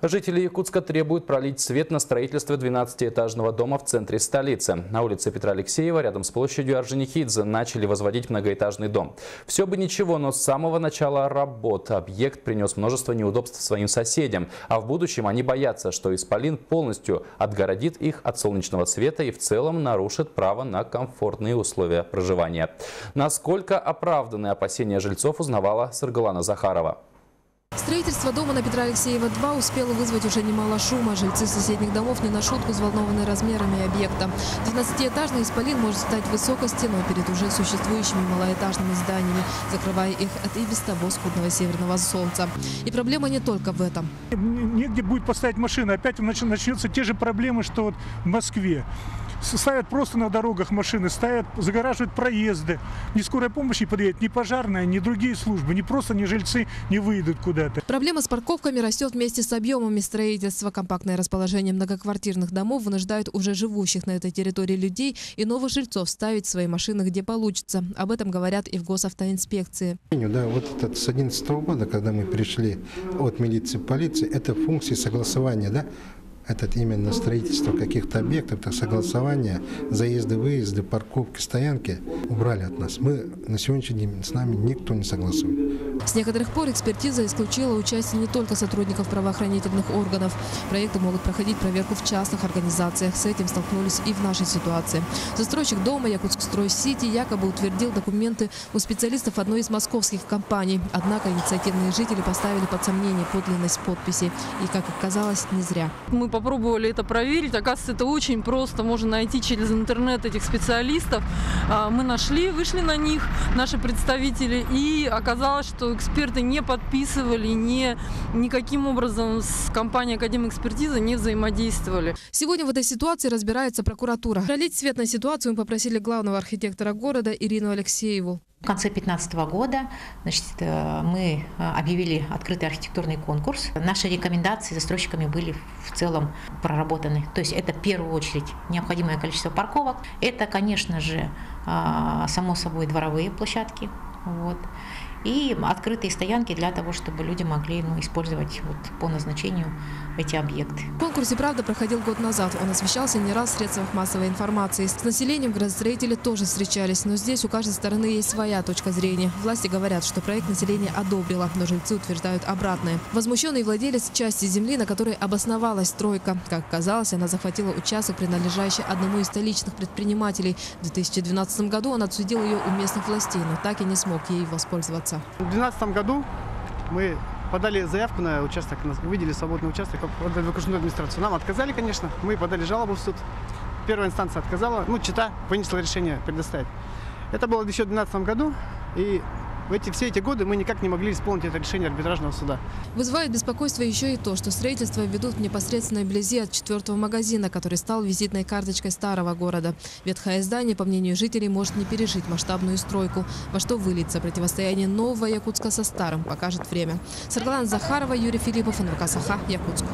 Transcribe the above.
Жители Якутска требуют пролить свет на строительство 12-этажного дома в центре столицы. На улице Петра Алексеева, рядом с площадью Орджоникидзе, начали возводить многоэтажный дом. Все бы ничего, но с самого начала работ объект принес множество неудобств своим соседям. А в будущем они боятся, что Исполин полностью отгородит их от солнечного света и в целом нарушит право на комфортные условия проживания. Насколько оправданы опасения жильцов, узнавала Саргалана Захарова. Строительство дома на Петра Алексеева-2 успело вызвать уже немало шума. Жильцы соседних домов не на шутку взволнованы размерами объекта. 12-этажный исполин может стать высокой стеной перед уже существующими малоэтажными зданиями, закрывая их от и без того скудного северного солнца. И проблема не только в этом. Негде будет поставить машину. Опять начнутся те же проблемы, что вот в Москве. Ставят просто на дорогах машины, ставят, загораживают проезды. Ни скорая помощь не подъедет, ни пожарная, ни другие службы, ни просто ни жильцы не выйдут куда-то. Проблема с парковками растет вместе с объемами строительства. Компактное расположение многоквартирных домов вынуждает уже живущих на этой территории людей и новых жильцов ставить свои машины где получится. Об этом говорят и в госавтоинспекции. Да, вот этот с 2011 года, когда мы пришли от милиции в полиции, это функции согласования, да, это именно строительство каких-то объектов, это согласование, заезды, выезды, парковки, стоянки убрали от нас. Мы на сегодняшний день с нами никто не согласует. С некоторых пор экспертиза исключила участие не только сотрудников правоохранительных органов. Проекты могут проходить проверку в частных организациях. С этим столкнулись и в нашей ситуации. Застройщик дома Якутск-Строй-Сити якобы утвердил документы у специалистов одной из московских компаний. Однако инициативные жители поставили под сомнение подлинность подписи. И, как оказалось, не зря. Мы попробовали это проверить. Оказывается, это очень просто. Можно найти через интернет этих специалистов. А, мы нашли, вышли на них, наши представители. И оказалось, что эксперты не подписывали, не, никаким образом с компанией Академэкспертиза не взаимодействовали. Сегодня в этой ситуации разбирается прокуратура. Пролить свет на ситуацию мы попросили главного архитектора города Ирину Алексееву. В конце 2015 года значит, э, мы э, объявили открытый архитектурный конкурс. Наши рекомендации застройщиками были в целом проработаны. То есть это в первую очередь необходимое количество парковок. Это, конечно же, э, само собой дворовые площадки. Вот и открытые стоянки для того, чтобы люди могли ну, использовать вот, по назначению эти объекты. Конкурс и правда проходил год назад. Он освещался не раз в средствах массовой информации. С населением градостроители тоже встречались, но здесь у каждой стороны есть своя точка зрения. Власти говорят, что проект население одобрило, но жильцы утверждают обратное. Возмущенный владелец части земли, на которой обосновалась стройка. Как оказалось, она захватила участок, принадлежащий одному из столичных предпринимателей. В 2012 году он отсудил ее у местных властей, но так и не смог ей воспользоваться конца. В 2012 году мы подали заявку на участок, увидели свободный участок в окружную администрацию. Нам отказали, конечно. Мы подали жалобу в суд. Первая инстанция отказала, ну, чита вынесла решение предоставить. Это было еще в 2012 году, и в эти, все эти годы мы никак не могли исполнить это решение арбитражного суда. Вызывает беспокойство еще и то, что строительство ведут в непосредственной близи от четвертого магазина, который стал визитной карточкой старого города. Ветхое здание, по мнению жителей, может не пережить масштабную стройку. Во что выльется противостояние нового Якутска со старым, покажет время. Саргалан Захарова, Юрий Филиппов, НВК Саха, Якутск.